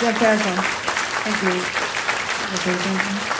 Jeff Harrison. Thank you. Thank you.